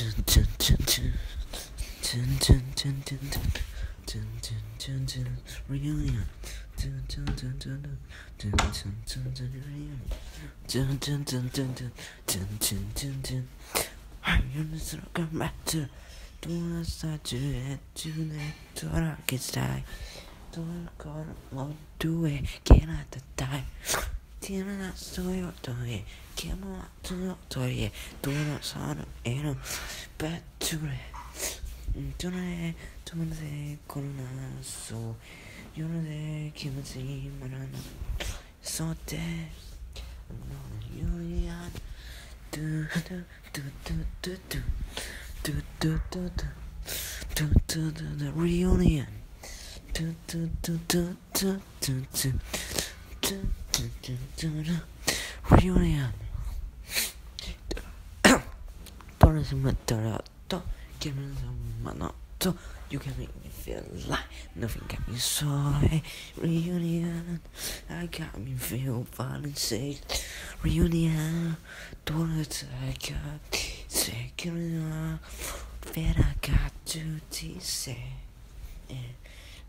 I'm gonna come to Don't start to it Don't get shy Don't do it Get at the time tiene una suyo toye, quemo a tuyo toye, duro sano eno, bature, tune, tune de coronazo, yo no de kimchi marana, sote, no, Julian, tu, tu, tu, tu, tu, tu, tu, tu, tu, tu, tu, tu, tu, the reunion, tu, tu, tu, tu, tu, tu, tu, tu, Torasumatorato, Kimanato, you can make me feel like nothing can be sorry. Reunion, I got me feel violent sick. Reunion, donuts I got, second, that I got to say.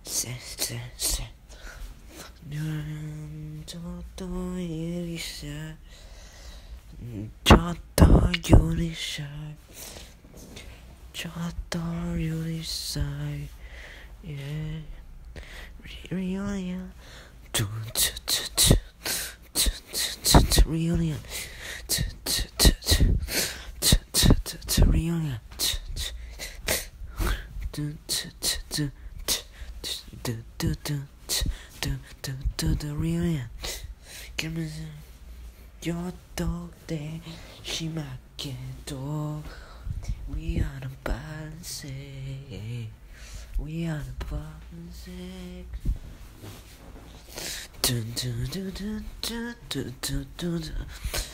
Say, say, say. ちょっと許しちょっと許しちょっと許し Yeah Reunion ちょちょちょちょちょちょちょ Reunion ちょちょちょちょちょちょちょちょ Reunion ちょちょちょちょちょちょちょちょちょちょちょちょちょちょ to the reunion. Come on, your dog day, She might get dog. We are the balance. We are the balance. Dun dun dun dun dun dun dun dun. dun.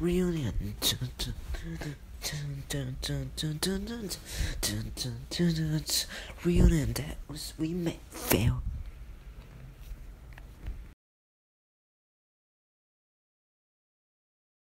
Reunion. Reunion that was we met fail.